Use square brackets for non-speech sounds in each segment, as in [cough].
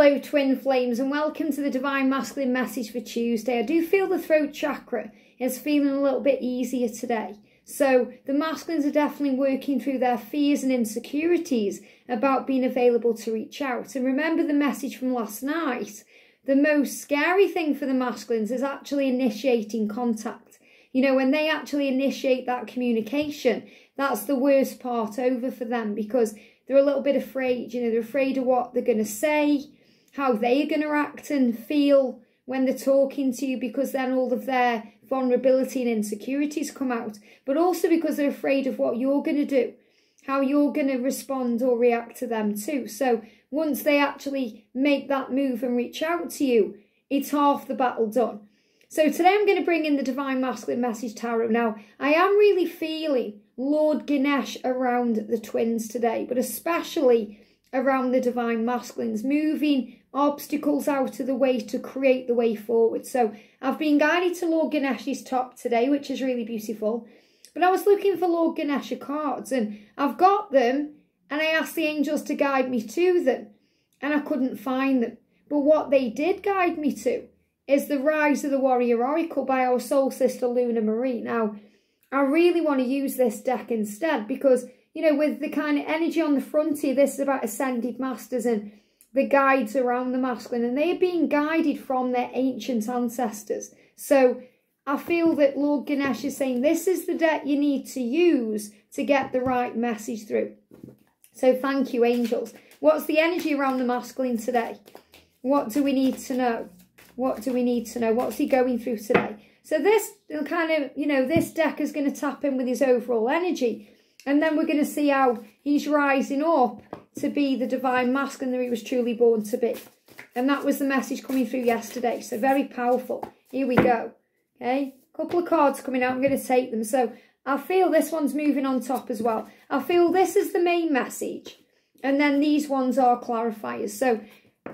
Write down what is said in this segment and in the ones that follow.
Hello, twin flames, and welcome to the Divine Masculine message for Tuesday. I do feel the throat chakra is feeling a little bit easier today. So, the masculines are definitely working through their fears and insecurities about being available to reach out. And remember the message from last night the most scary thing for the masculines is actually initiating contact. You know, when they actually initiate that communication, that's the worst part over for them because they're a little bit afraid. You know, they're afraid of what they're going to say, how they're going to act and feel when they're talking to you because then all of their vulnerability and insecurities come out, but also because they're afraid of what you're going to do, how you're going to respond or react to them too. So once they actually make that move and reach out to you, it's half the battle done. So today I'm going to bring in the Divine Masculine Message Tarot. Now, I am really feeling Lord Ganesh around the twins today, but especially around the Divine Masculines, moving obstacles out of the way to create the way forward. So I've been guided to Lord Ganesh's top today, which is really beautiful. But I was looking for Lord Ganesha cards and I've got them and I asked the angels to guide me to them and I couldn't find them. But what they did guide me to is the Rise of the Warrior Oracle by our soul sister Luna Marie. Now, I really want to use this deck instead because, you know, with the kind of energy on the front here, this is about ascended masters and the guides around the masculine and they are being guided from their ancient ancestors. So I feel that Lord Ganesh is saying this is the deck you need to use to get the right message through. So thank you, angels. What's the energy around the masculine today? What do we need to know? What do we need to know? What's he going through today? So this kind of, you know, this deck is going to tap in with his overall energy. And then we're going to see how he's rising up to be the divine masculine that he was truly born to be. And that was the message coming through yesterday. So very powerful. Here we go. Okay. Couple of cards coming out. I'm going to take them. So I feel this one's moving on top as well. I feel this is the main message. And then these ones are clarifiers. So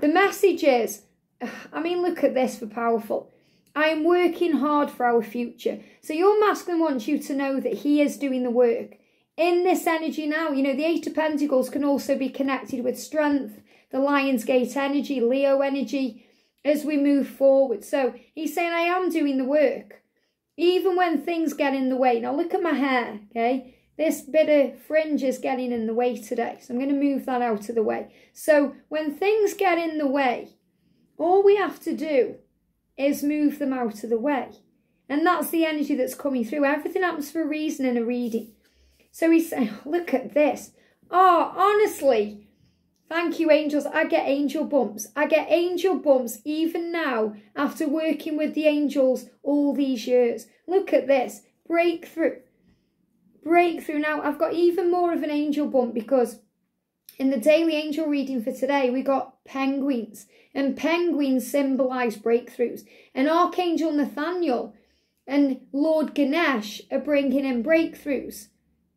the message is [sighs] I mean, look at this for powerful. I am working hard for our future. So your masculine wants you to know that he is doing the work. In this energy now, you know, the Eight of Pentacles can also be connected with strength, the Lion's Gate energy, Leo energy, as we move forward. So he's saying, I am doing the work. Even when things get in the way. Now look at my hair, okay? This bit of fringe is getting in the way today. So I'm going to move that out of the way. So when things get in the way, all we have to do is move them out of the way. And that's the energy that's coming through. Everything happens for a reason in a reading. So he's saying, [laughs] look at this. Oh, honestly, thank you, angels. I get angel bumps. I get angel bumps even now after working with the angels all these years. Look at this. Breakthrough. Breakthrough. Now, I've got even more of an angel bump because in the daily angel reading for today, we got penguins, and penguins symbolise breakthroughs. And Archangel Nathaniel and Lord Ganesh are bringing in breakthroughs,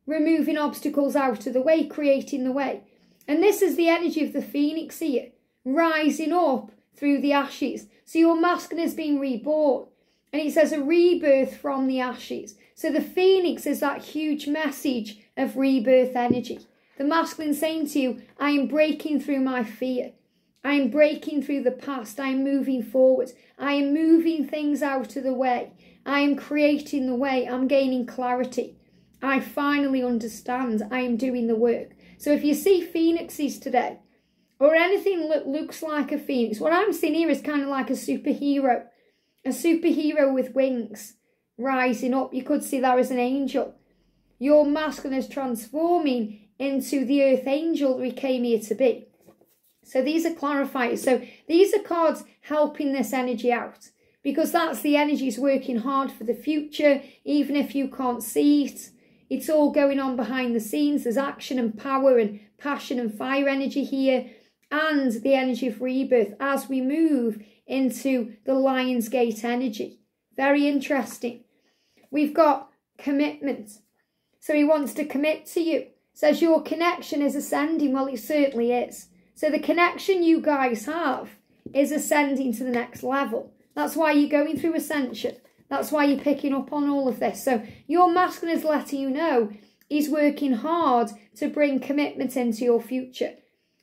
removing obstacles out of the way, creating the way. And this is the energy of the phoenix here, rising up through the ashes. So your masculine has been reborn. And it says a rebirth from the ashes. So the phoenix is that huge message of rebirth energy. The masculine saying to you, I am breaking through my fear. I am breaking through the past. I am moving forward. I am moving things out of the way. I am creating the way. I'm gaining clarity. I finally understand. I am doing the work. So if you see phoenixes today, or anything that looks like a phoenix, what I'm seeing here is kind of like a superhero. A superhero with wings rising up. You could see that as an angel. Your masculine is transforming into the earth angel we came here to be. So these are clarifiers. So these are cards helping this energy out because that's the energy is working hard for the future, even if you can't see it. It's all going on behind the scenes. There's action and power and passion and fire energy here and the energy of rebirth as we move into the Lion's Gate energy. Very interesting. We've got commitment. So he wants to commit to you. Says your connection is ascending. Well, it certainly is. So the connection you guys have is ascending to the next level. That's why you're going through ascension. That's why you're picking up on all of this. So your masculine is letting you know he's working hard to bring commitment into your future.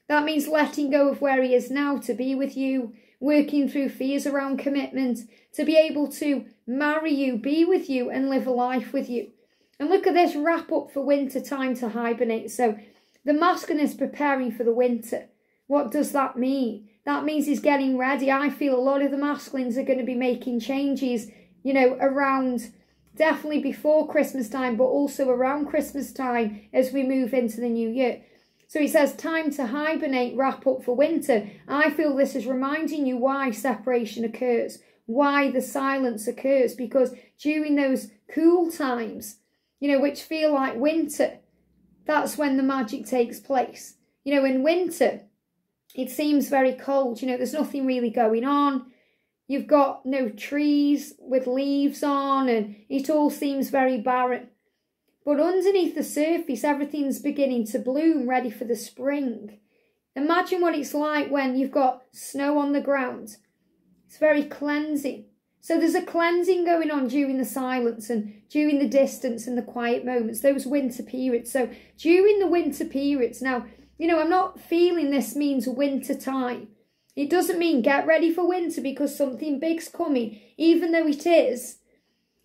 That means letting go of where he is now to be with you, working through fears around commitment, to be able to marry you, be with you, and live a life with you. And look at this wrap up for winter time to hibernate. So the masculine is preparing for the winter. What does that mean? That means he's getting ready. I feel a lot of the masculines are going to be making changes, you know, around definitely before Christmas time, but also around Christmas time as we move into the new year. So he says, time to hibernate, wrap up for winter. I feel this is reminding you why separation occurs, why the silence occurs, because during those cool times, you know, which feel like winter, that's when the magic takes place. You know, in winter, it seems very cold. You know, there's nothing really going on. You've got no trees with leaves on, and it all seems very barren. But underneath the surface, everything's beginning to bloom, ready for the spring. Imagine what it's like when you've got snow on the ground. It's very cleansing. So there's a cleansing going on during the silence and during the distance and the quiet moments, those winter periods. So during the winter periods, now, you know, I'm not feeling this means winter time. It doesn't mean get ready for winter because something big's coming, even though it is.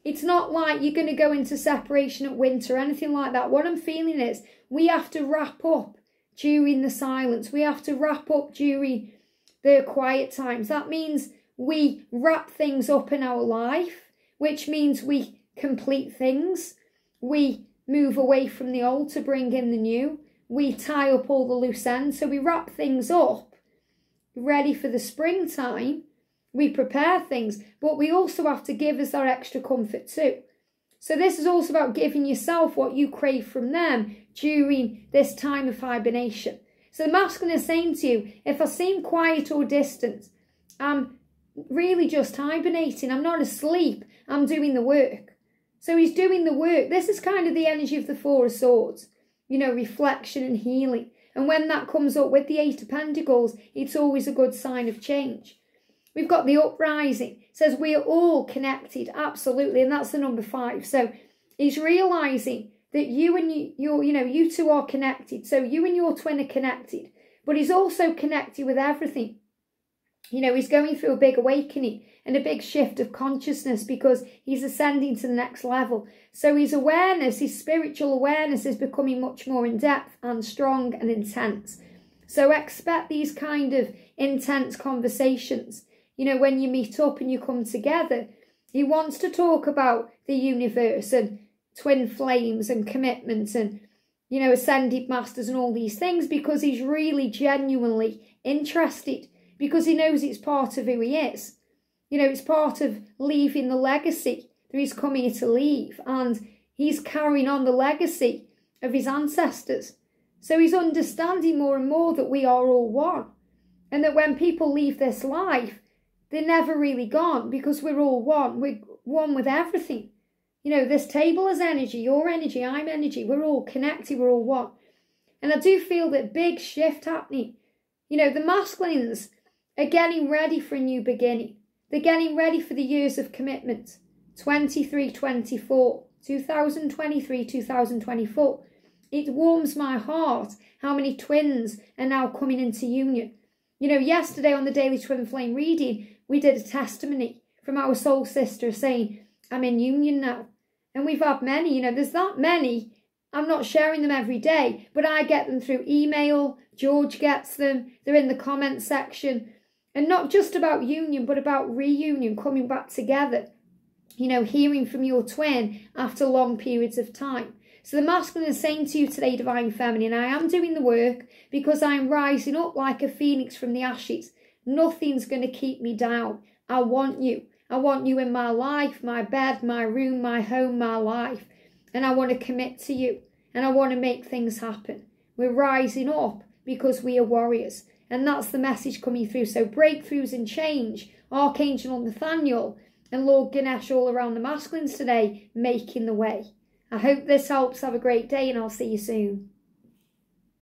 It's not like you're going to go into separation at winter or anything like that. What I'm feeling is we have to wrap up during the silence. We have to wrap up during the quiet times. That means we wrap things up in our life, which means we complete things. We move away from the old to bring in the new. We tie up all the loose ends. So we wrap things up, ready for the springtime. We prepare things, but we also have to give us our extra comfort too. So this is also about giving yourself what you crave from them during this time of hibernation. So the masculine is saying to you, if I seem quiet or distant, I'm really just hibernating. I'm not asleep. I'm doing the work. So he's doing the work. This is kind of the energy of the Four of Swords, you know, reflection and healing. And when that comes up with the Eight of Pentacles, it's always a good sign of change. We've got the uprising. It says we are all connected, absolutely, and that's the number five. So he's realizing that you and you, you, you know, you two are connected. So you and your twin are connected, but he's also connected with everything. You know, he's going through a big awakening and a big shift of consciousness because he's ascending to the next level. So his awareness, his spiritual awareness is becoming much more in depth and strong and intense. So expect these kind of intense conversations. You know, when you meet up and you come together, he wants to talk about the universe and twin flames and commitments and, you know, ascended masters and all these things because he's really genuinely interested because he knows it's part of who he is. You know, it's part of leaving the legacy that he's come here to leave, and he's carrying on the legacy of his ancestors. So he's understanding more and more that we are all one, and that when people leave this life, they're never really gone because we're all one. We're one with everything. You know, this table is energy, your energy, I'm energy. We're all connected, we're all one. And I do feel that big shift happening. You know, the masculines are getting ready for a new beginning. They're getting ready for the years of commitment 23 24, 2023 2024. It warms my heart how many twins are now coming into union. You know, yesterday on the Daily Twin Flame reading, we did a testimony from our soul sister saying, I'm in union now. And we've had many, you know, there's that many. I'm not sharing them every day, but I get them through email. George gets them. They're in the comment section. And not just about union, but about reunion, coming back together. You know, hearing from your twin after long periods of time. So the masculine is saying to you today, Divine Feminine, I am doing the work because I am rising up like a phoenix from the ashes. Nothing's going to keep me down. I want you. I want you in my life, my bed, my room, my home, my life. And I want to commit to you. And I want to make things happen. We're rising up because we are warriors. And that's the message coming through. So breakthroughs and change. Archangel Nathaniel and Lord Ganesh all around the masculines today making the way. I hope this helps. Have a great day and I'll see you soon.